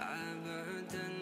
عبدا